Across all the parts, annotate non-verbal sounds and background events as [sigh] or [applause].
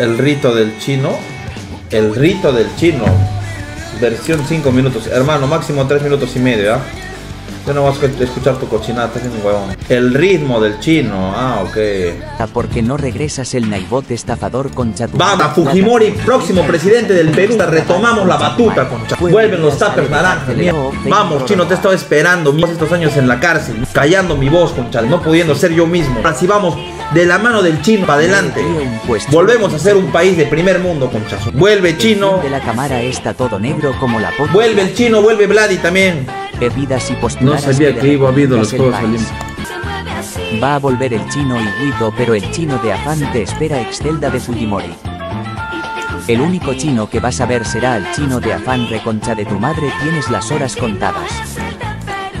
El rito del chino. El rito del chino. Versión 5 minutos. Hermano, máximo 3 minutos y medio, ¿ah? Yo no voy a escuchar tu cochinada, estás un huevón. El ritmo del chino, ah, ok. Porque no regresas el naibote estafador con chatu. Vamos, Fujimori, próximo presidente del Perú. Retomamos la batuta, concha. Vuelven los tapers naranjas, Vamos, chino, te he estado esperando estos años en la cárcel, callando mi voz, concha, no pudiendo ser yo mismo. Así vamos de la mano del chino para adelante. Volvemos a ser un país de primer mundo, conchazo. Vuelve chino. De la cámara está todo negro como la Vuelve el chino, vuelve Vladi también. Bebidas y No sabía que iba a haber los Juegos Va a volver el chino y Guido, pero el chino de afán te espera Excelda de Fujimori. El único chino que vas a ver será el chino de afán reconcha de tu madre, tienes las horas contadas.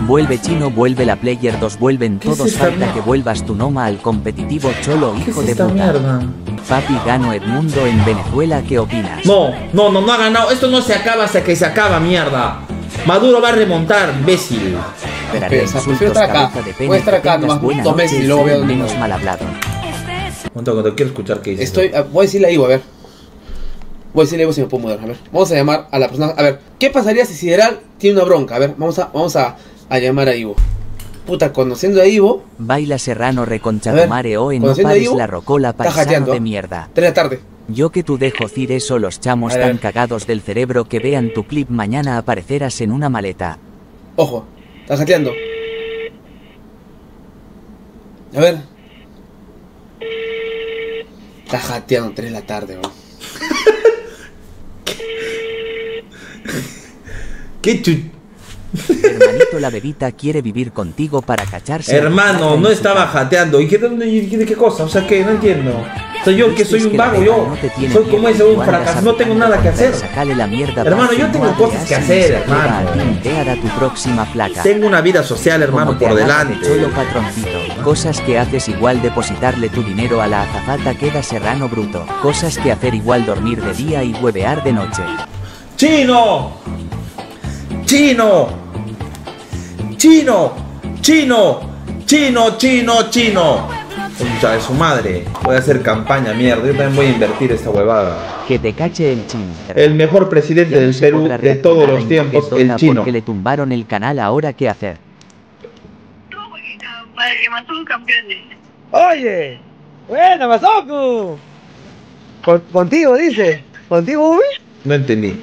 Vuelve chino, vuelve la Player 2, vuelven todos, falta que vuelvas tu noma al competitivo cholo hijo de puta. Papi gano Edmundo en Venezuela, ¿qué opinas? No, no, no, no ha ganado, esto no se acaba hasta que se acaba, mierda. Maduro va a remontar, imbécil. Esperaré insultos, estar acá. Voy a estar acá nomás dos meses y luego veo menos mal hablado. Cuando, quiero escuchar qué dice. Estoy, ah, voy a decirle a Ivo, a ver. Voy a decirle a Ivo si me puedo mudar, a ver. Vamos a llamar a la persona, a ver. ¿Qué pasaría si Sideral tiene una bronca? A ver, vamos a, vamos a, a llamar a Ivo. Puta, conociendo a Ivo. Baila Serrano reconchadomare o en no pares la rocola paisano de mierda. Tres de la tarde. Yo que tú dejo cir eso los chamos tan cagados del cerebro que vean tu clip mañana aparecerás en una maleta. Ojo, estás jateando. A ver. Estás jateando 3 de la tarde, bro. [laughs] ¿Qué chu... Hermanito, la bebita quiere vivir contigo para cacharse. Hermano, no estaba jateando. ¿Y qué, de qué cosa? O sea, que no entiendo. Soy yo que soy un vago, yo. Soy como ese un fracaso, no tengo nada que hacer. Hermano, yo tengo cosas que hacer, hermano. tu próxima placa. Tengo una vida social, hermano, por delante. Cosas que haces igual depositarle tu dinero a la azafata queda serrano bruto. Cosas que hacer igual dormir de día y huevear de noche. ¡Chino! ¡Chino! ¡Chino! ¡Chino! ¡Chino, chino, chino! Concha de su madre. Voy a hacer campaña, mierda. Yo también voy a invertir esta huevada. Que te cache el chino. El mejor presidente del Perú de todos los tiempos, el chino. Porque le tumbaron el canal, ahora qué hacer. Oye, bueno, Masoku. contigo, dice. ¿Contigo, Ubi? No entendí.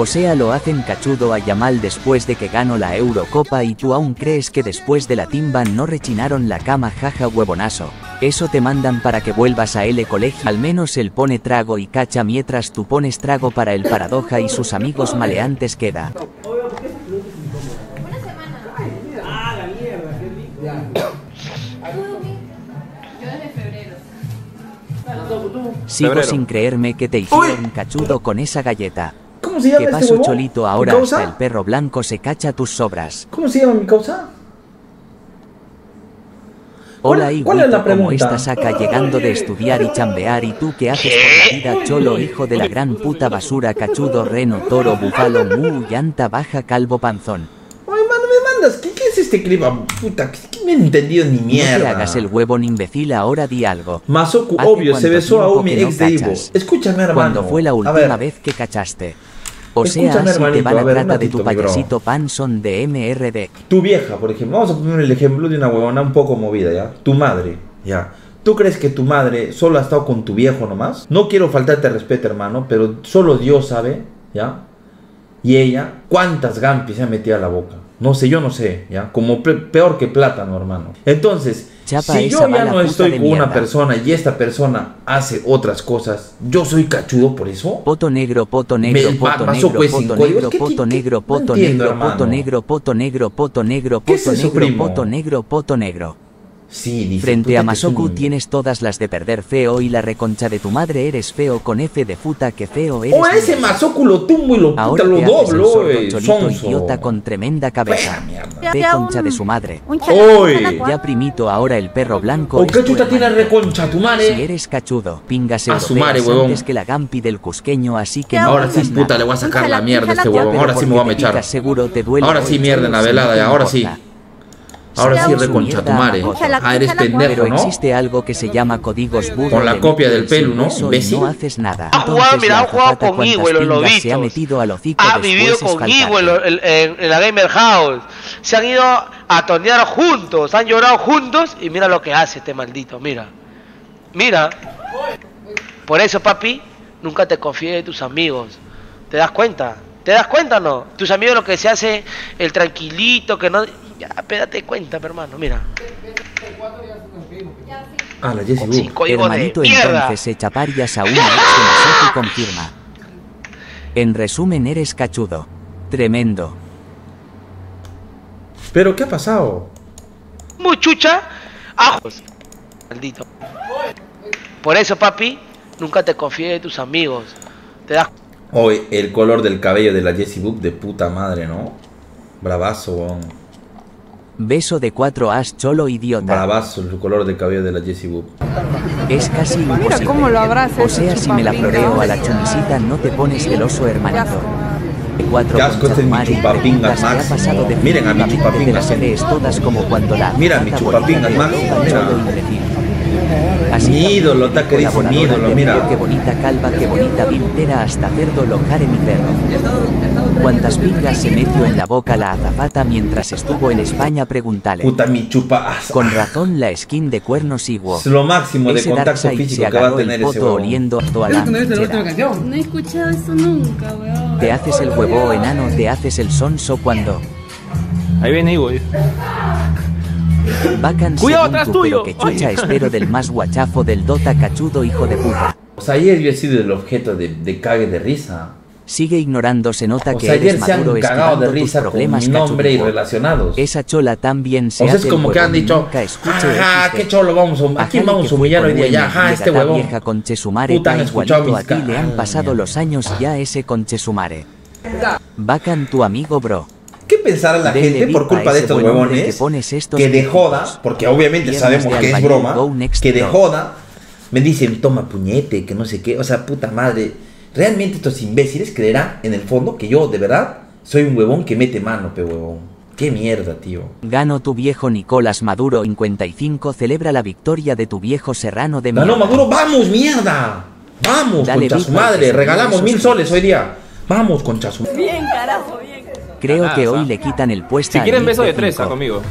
O sea, lo hacen cachudo a Yamal después de que ganó la Eurocopa y tú aún crees que después de la timba no rechinaron la cama jaja huevonazo. Eso te mandan para que vuelvas a L colegio. Al menos él pone trago y cacha mientras tú pones trago para el paradoja y sus amigos maleantes queda. Sigo sin creerme que te hicieron cachudo con esa galleta. ¿Cómo se llama ¿Qué este pasó, Cholito? Ahora hasta el perro blanco se cacha tus sobras. ¿Cómo se llama mi causa? Hola, y ¿Cuál es la pregunta? estás acá llegando de estudiar y chambear y tú qué haces por la vida, cholo, hijo de la gran puta basura, cachudo, reno, toro, búfalo, mu, llanta, baja, calvo, panzón? Ay, mano, me mandas, ¿qué, este clima? Puta, ¿qué, me he entendido ni mierda? No te hagas el huevón imbécil, ahora di algo. Masoku, obvio, se besó a un ex de Ivo. Escúchame, hermano. ¿Cuándo fue la última vez que cachaste? O sea, si te va la trata de tu payasito Panson de MRD. Tu vieja, por ejemplo. Vamos a poner el ejemplo de una huevona un poco movida, ¿ya? Tu madre, ¿ya? ¿Tú crees que tu madre solo ha estado con tu viejo nomás? No quiero faltarte respeto, hermano, pero solo Dios sabe, ¿ya? Y ella, ¿cuántas gampis se ha metido a la boca? No sé, yo no sé, ¿ya? Como peor que plátano, hermano. Entonces, si yo ya no estoy con una persona y esta persona hace otras cosas, ¿yo soy cachudo por eso? Poto negro, poto negro, poto negro, poto negro, poto negro, poto negro, poto negro, poto negro, poto negro, poto negro, poto negro, poto negro. Sí, Frente a Masoku tienes todas las de perder feo y la reconcha de tu madre eres feo con F de futa que feo eres. O ese Masoku lo tumbo y lo puta lo doblo, eh. idiota con tremenda cabeza. De concha de su madre. Oye. Ya primito ahora el perro blanco. ¿O qué chuta tiene reconcha tu madre? Si eres cachudo, pingas a su madre, huevón. que la gampi del cusqueño, así que Ahora sí, puta, le voy a sacar la mierda a este huevón. Ahora sí me voy a mechar. Seguro te duele ahora sí mierda en la velada, ahora sí. Ahora sí, reconcha tu madre. Ah, eres pendejo, ¿no? existe algo que se llama códigos burro Con la copia del pelo, ¿no? Imbécil. no haces nada. Ha jugado, Entonces, mira, ha jugado azafata con cuantas Ivo en los pingas se ha metido al hocico Ha vivido es con faltarte. Ivo en, lo- en- en- en la Gamer House. Se han ido a tonear juntos, han llorado juntos y mira lo que hace este maldito, mira. Mira. Por eso, papi, nunca te confíes de tus amigos. ¿Te das cuenta? ¿Te das cuenta o no? Tus amigos lo que se hace, el tranquilito, que no... Ya, espérate cuenta, mi hermano, mira. Ah, la Jessie Boo. código de Hermanito, mierda. entonces echa parias a una ex confirma. En resumen, eres cachudo. Tremendo. ¿Pero qué ha pasado? Muy chucha. Ajos. Maldito. Por eso, papi, nunca te confíes de tus amigos. Te das Hoy el color del cabello de la Jessie Book de puta madre, ¿no? Bravazo, weón. Beso de cuatro as cholo idiota. Bravazo el color del cabello de la Jessie Book. Es casi Mira imposible. cómo lo abraza O sea, si me la floreo a la chumisita, no te pones celoso, hermanito. Cuatro Qué asco, este es mi chupapingas pasado Miren a mi chupapingas, todas como cuando la Mira mi chupapingas de mira. Imbécil. Mi ídolo, que dice mi ídolo, mira. Qué bonita calva, qué bonita vintera hasta cerdo locare mi perro. ¿Cuántas pingas se metió en la boca la azafata mientras estuvo en España? Pregúntale. Puta mi chupa. Con razón la skin de cuernos iguo. Es lo máximo de Ese contacto Darkseid físico que va a tener ese oliendo a toda la ¿Esta no es de la última ranchera. canción? No he escuchado eso nunca, weón. Te haces el huevo enano, te haces el sonso cuando Ahí viene Ivo. Vacan Cuidado, atrás tú, tuyo. que chucha Ay. espero del más guachafo del Dota cachudo hijo de puta. O sea, ayer yo he sido el objeto de, de cague de risa. Sigue ignorando, se nota O que sea, ayer eres se han maduro cagado de tus risa con problemas mi nombre y relacionados. Esa chola también se O sea, hace es como que han dicho, nunca escuche ajá, XD. qué cholo vamos a, ¿a quién Ajá, vamos a humillar hoy con día? Ya, ajá, este huevón. vieja conchesumare, Puta, han escuchado a ti le han Ah, pasado mierda. los años ya ese conchesumare. Bacan tu amigo bro. ¿Qué pensará la Dele gente por a culpa de estos huevones? que pones estos Que de joda, porque obviamente sabemos que es broma, que de joda me dicen toma puñete, que no sé qué, o sea, puta madre. Realmente estos imbéciles creerán en el fondo que yo de verdad soy un huevón que mete mano, pe huevón. Qué mierda, tío. Gano tu viejo Nicolás Maduro 55 celebra la victoria de tu viejo serrano de Ganó mierda. Maduro, vamos, mierda. Vamos, Dale concha su madre. Regalamos mil soles hoy día. Vamos, concha su Bien, carajo, bien. Creo que hoy le quitan el puesto Si al quieren beso de tres, está 5. conmigo.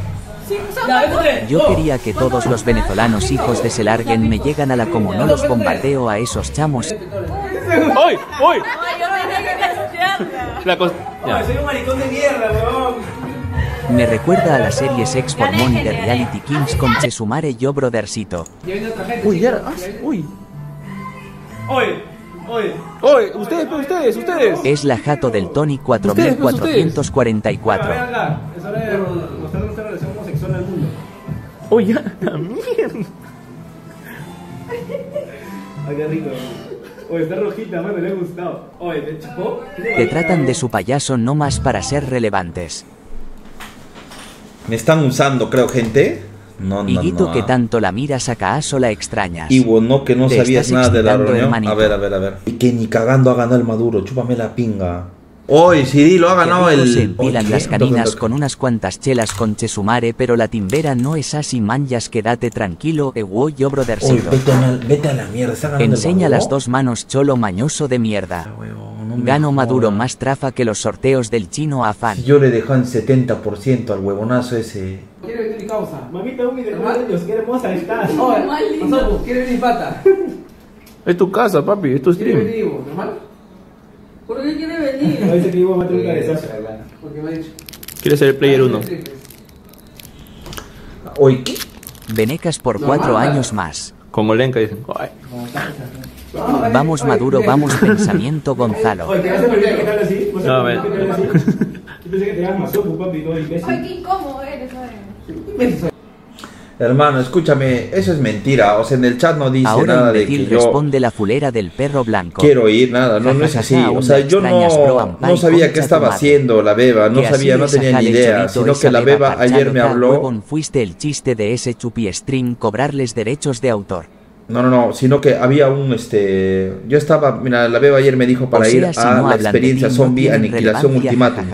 Yo quería que todos los venezolanos hijos de se larguen me llegan a la como no los bombardeo a esos chamos. ¡Uy! ¡Uy! Ay, yo tenía que castearla. La cos- ya. Me recuerda a la serie Sex for Money de Reality Kings con Chesumare yo brothercito. Uy, ya. ah, Uy. Uy, ustedes, pues, ustedes, ustedes. Es la jato del Tony 4444. Uy, ya. La mierda. Te tratan de su payaso no más para ser relevantes. Me están usando, creo, gente. No, no, Higuito no. que ah. tanto la miras a Kaaso la extrañas. Ivo, no, que no Te sabías nada de la reunión. hermanito. A ver, a ver, a ver. Y que ni cagando ha ganado el Maduro. Chúpame la pinga. Hoy, sí, lo ha ganado el. se empilan Oye, las caninas con unas cuantas chelas con Chesumare, pero la timbera no es así manjas, quédate tranquilo, ewo yo Oye, brothercito. vete a, la, vete a la mierda. Enseña las dos manos cholo mañoso de mierda. No me Gano Maduro más trafa que los sorteos del chino afán. Si yo le dejé en 70% al huevonazo ese. ¿Quiere venir mi causa? Mamita, un video de ellos, qué hermosa estás. ¿quiere venir pata? Es tu casa, papi, es tu ¿Quiere stream. venir Ivo? ¿Normal? ¿Por qué quiere venir? [laughs] No dice que iba a matar un cabezazo. Porque me ha dicho. Quiere ser el player 1. Oye, ¿qué? Venecas por cuatro años más. Con Olenka dicen. Ay. Vamos Maduro, vamos pensamiento [laughs] Gonzalo. Oye, ¿te vas a perder qué tal así? ¿Vos No, a ver. Yo pensé que te dabas mazoco, papi, todo Ay, imbécil. qué incómodo eres, ¿sabes? Hermano, escúchame, eso es mentira. O sea, en el chat no dice Ahora nada de que yo responde la fulera del perro blanco. quiero oír nada. No, no es así. O sea, yo no, no sabía qué estaba haciendo la beba. No sabía, no tenía ni idea. Sino que la beba ayer me habló. fuiste el chiste de ese chupi stream cobrarles derechos de autor. No, no, no, sino que había un, este... Yo estaba, mira, la beba ayer me dijo para O sea, ir si a no la experiencia no zombie Aniquilación Ultimátum.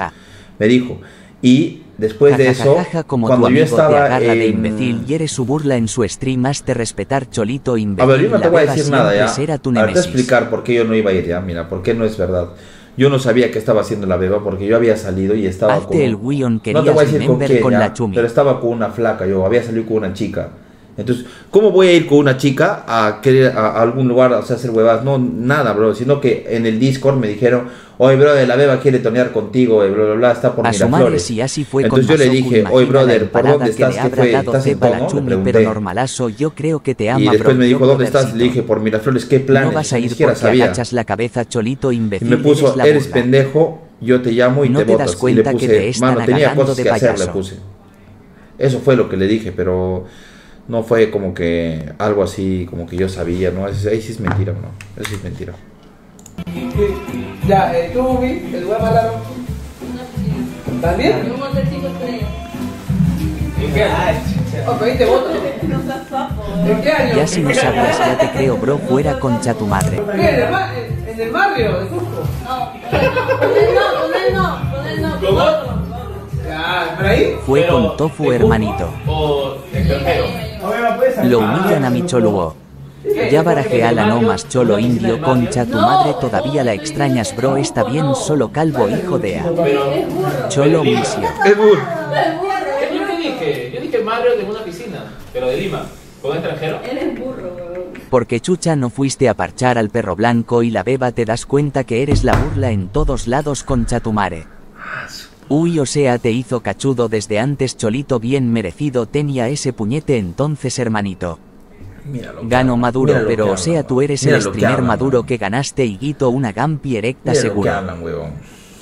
Me dijo. Y después de eso, como cuando tu yo amigo te estaba de en- imbécil y eres su burla en su stream, hazte respetar cholito A imbécil. ver, yo no te voy a decir nada ya. será tu Ahorita némesis. explicar por qué yo no iba a ir ya. Mira, por qué no es verdad. Yo no sabía que estaba haciendo la beba porque yo había salido y estaba Hazte con... el guion, no te voy a decir con quién con la pero estaba con una flaca yo, había salido con una chica. Entonces, ¿cómo voy a ir con una chica a querer a, algún lugar, o sea, hacer huevas? No, nada, bro. Sino que en el Discord me dijeron, oye, bro, la beba quiere tonear contigo, eh, bla, bla, bla, está por A su madre Miraflores. si así fue Entonces con yo le dije, oye, brother, ¿por dónde estás? ¿Qué fue? ¿Estás en cepa todo, la no? Le pregunté. pero normalazo, yo creo que te ama, Y después bro, me dijo, ¿dónde estás? Le dije, por Miraflores, ¿qué planes? No vas a Ni ir siquiera porque sabía. agachas la cabeza cholito Y me puso, eres la eres burla". pendejo, yo te llamo y No te te das botas. Y le cuenta que puse, te están mano, tenía cosas de que hacer, le puse. Eso fue lo que le dije, pero no fue como que algo así, como que yo sabía, ¿no? Eso- Ahí sí es mentira, ¿no? Eso sí es mentira. Ya, eh, tú, Vi, el lugar más largo. ¿También? ¿En qué año? Oh, pediste voto. ¿En qué año? Ya si no sabías, ya te creo, bro, fuera concha tu madre. ¿Qué? ¿En el, ba- en- en el barrio de Cusco? No, con él no, con él no, con él no, con otro. Ya, ¿por ahí? Fue con tofu, hermanito. Lo humillan a mi choluo. Ya barajea la no más cholo indio, concha, tu madre todavía la extrañas, bro, está bien, solo calvo, hijo de A. Cholo misio. Es burro. ¿Yo dije? Yo dije Mario de una piscina, pero de Lima. ¿Con extranjero? Él es burro, weón. Porque chucha no fuiste a parchar al perro blanco y la beba te das cuenta que eres la burla en todos lados concha tu madre. Uy, o sea, te hizo cachudo desde antes, cholito bien merecido, tenía ese puñete entonces, hermanito. Gano maduro, pero o sea, tú eres el streamer maduro que ganaste y guito una gampi erecta Mira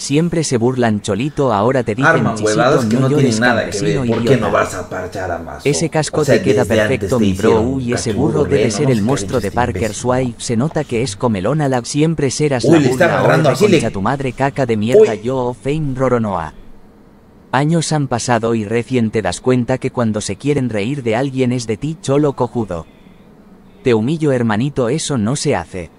Siempre se burlan cholito, ahora te dicen Arman huevadas que no llores, tienen nada que ver. ¿Por qué no vas a parchar a más? Ese casco te queda perfecto, mi bro. Uy, ese burro debe ser el monstruo de Parker Swipe. Se nota que es comelona la siempre serás Uy, la burla ahora le- concha tu madre caca de mierda Uy. yo fame roronoa. Años han pasado y recién te das cuenta que cuando se quieren reír de alguien es de ti cholo cojudo. Te humillo hermanito, eso no se hace.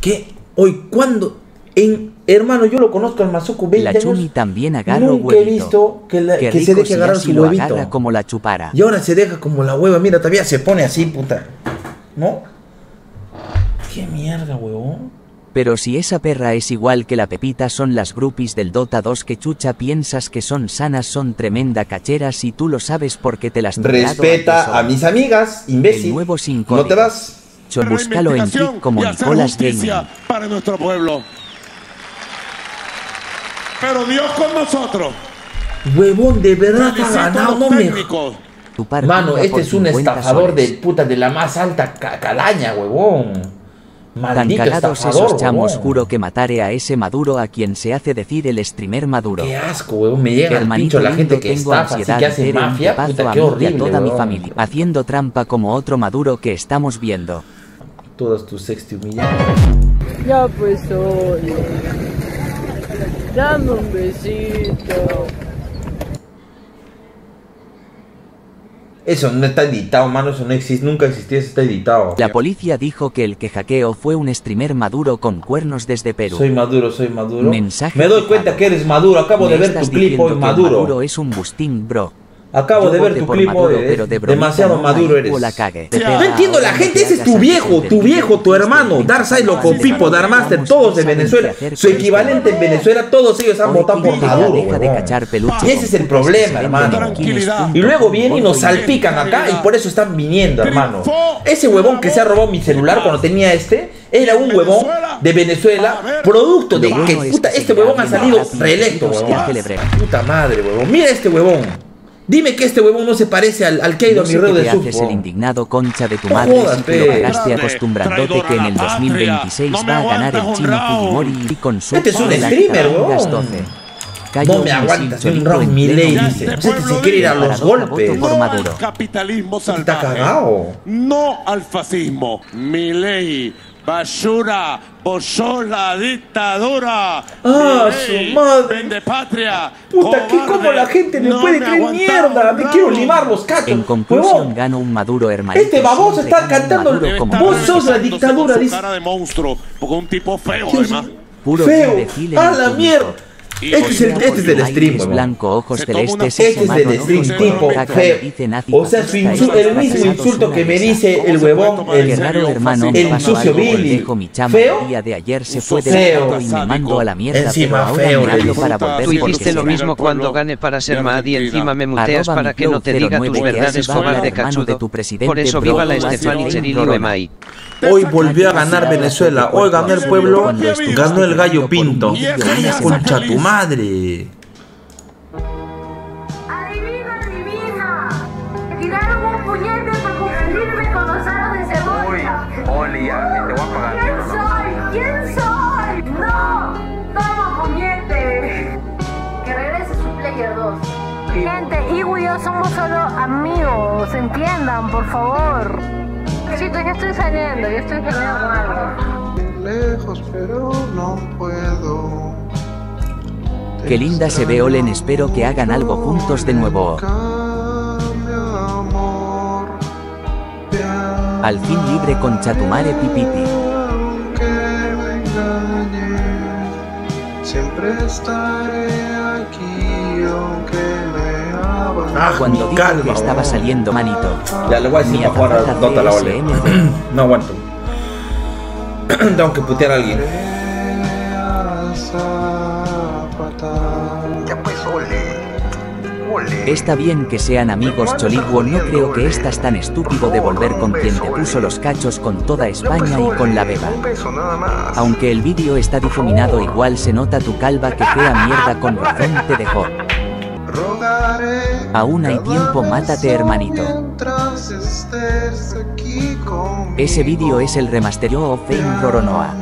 ¿Qué? Hoy, ¿cuándo? En, hermano, yo lo conozco al Mazoku 20 La años. chumi también agarro Nunca he huevito. visto que, la- que se deje si agarrar su lo huevito. agarra como la chupara. Y ahora se deja como la hueva. Mira, todavía se pone así, puta. ¿No? ¿Qué mierda, huevón? Pero si esa perra es igual que la Pepita son las groupies del Dota 2 que chucha piensas que son sanas son tremenda cacheras y tú lo sabes porque te las Respeta a mis amigas, imbécil. El nuevo sin No te vas. Cho, búscalo en Kick como Nicolas Gaming. para nuestro pueblo. Pero Dios con nosotros. Huevón, de verdad ha ganado. No técnicos. Mano, este es un 50 estafador de soles. puta de la más alta ca- calaña, huevón. Tan Maldito cagados estafador, esos chamos, huevón. juro que mataré a ese Maduro a quien se hace decir el streamer Maduro. Qué asco, huevón. Me llega Hermanito pincho la gente que tengo estafa, así ansiedad que de hace mafia. Puta, a qué y horrible, a toda mi huevón. familia, haciendo trampa como otro Maduro que estamos viendo. Todas tus sex te humillan. Ya pues oye. Dame un besito. Eso no está editado, mano. Eso no existe. Nunca existió. Eso está editado. La policía dijo que el que hackeó fue un streamer maduro con cuernos desde Perú. Soy maduro, soy maduro. Mensaje Me doy cuenta que eres maduro. Acabo de ver tu clip hoy, que maduro. Maduro es un bustín, bro. Acabo Yo de ver tu clip Maduro, hoy. pero de Demasiado no, maduro eres. la cague. No entiendo la gente, ese es tu viejo, tu viejo, tu hermano, Darkseid, Loco Pipo, Darmaster, todos de Venezuela, su equivalente en Venezuela, todos ellos han votado por Maduro, Deja de huevón. cachar peluche Y ese es el problema, hermano. Y luego vienen y nos salpican acá y por eso están viniendo, hermano. Ese huevón que se ha robado mi celular cuando tenía este, era un huevón de Venezuela, producto de que, puta, este huevón ha salido reelecto, huevón. Puta madre, huevón. Mira este huevón. Dime que este huevón no se parece al, al que ha ido No mi sé red qué de te sub, haces el indignado concha de tu No madre jodas, si te cagaste acostumbrándote que en el 2026 va a ganar el chino Fujimori y con su Este es un streamer, Carangas huevón. 12. Cayó No me aguantas, un round Milei, dice. Este se quiere ir a los golpes. No al capitalismo Está salvaje. cagado. No al fascismo. Mi ley. Basura, la dictadura. Ah, Milei, su madre. Vende patria. Puta, ¿qué cobarde. como la gente le No puede me creer mierda? Me quiero limar los cachos. En conclusión, gana un Maduro hermanito. Este baboso está cantando- como Vos sos la dictadura, dice. cara de monstruo. Porque un tipo feo, además. puro feo. A la mierda. Este es, el, este es del stream, huevón. blanco, ojos celestes, Este es del stream, tipo feo. O sea, su el mismo insulto que me dice el huevón, el, raro hermano, el sucio Billy. ¿Feo? el día de ayer se fue del Feo. y me mando a la mierda, Encima feo, para volver Tú hiciste lo mismo cuando gane para ser de Mad y Argentina. encima me muteas para que no te diga tus verdades fogar de cachudo. Por eso viva la Estefani Cerilio Emay. Hoy volvió a ganar Venezuela. Hoy ganó el pueblo. Ganó el gallo pinto. Calla, concha tu madre. Adivina, adivina. Tiraron un puñete para confundirme con los aros de cebolla. Oli, ya, te voy a pagar. ¿Quién soy? ¿Quién soy? No. Toma puñete. Que regrese su Player 2. Gente, Igu y yo somos solo amigos, entiendan, por favor. Chicos, ya estoy saliendo, ya estoy saliendo algo. lejos, pero no puedo. Qué linda se ve Olen, espero que hagan algo juntos de nuevo. Al fin libre con Chatumare Pipiti. aunque me engañes, siempre estaré aquí. Ah, Cuando dijo calma, que estaba huevón. saliendo manito. Ya le voy a decir para jugar a azafata Dota la Ole. [clears throat] No aguanto. [clears throat] Tengo que putear a alguien. Ya pues, ole. Ole. Está bien que sean amigos Choliguo, no creo que estás tan estúpido de volver con quien te puso los cachos con toda España y con la beba. Aunque el vídeo está difuminado igual se nota tu calva que fea mierda con razón te dejó. Rogaré Aún hay tiempo, mátate hermanito. Ese vídeo es el remastereo of Fame Roronoa.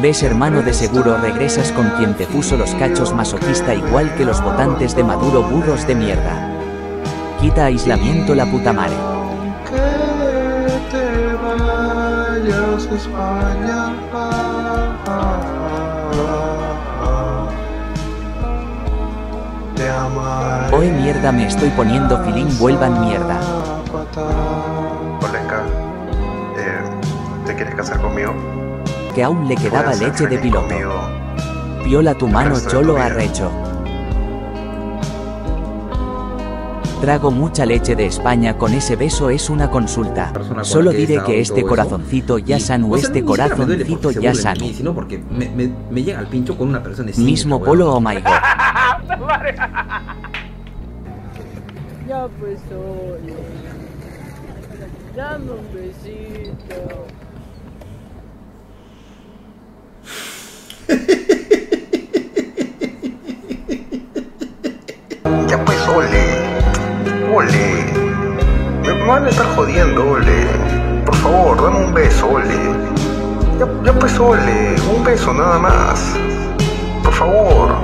Ves hermano de seguro regresas con quien te puso los cachos masoquista igual que los votantes de Maduro burros de mierda. Quita aislamiento la puta madre. Te amaré. Hoy mierda me estoy poniendo filín vuelvan mierda. Olenka, eh, ¿te quieres casar conmigo? Que aún le quedaba leche de piloto. conmigo. Viola tu mano cholo arrecho. Trago mucha leche de España con ese beso es una consulta. Solo diré que este corazoncito ya sano, este corazoncito ya sano. Sino porque me, me, me llega al pincho con una persona de Mismo polo oh my god. [laughs] Ya pues oye. Dame un besito. Me van a estar jodiendo, ole. Por favor, dame un beso, ole. Ya, ya pues, ole. Un beso nada más. Por favor.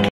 [laughs]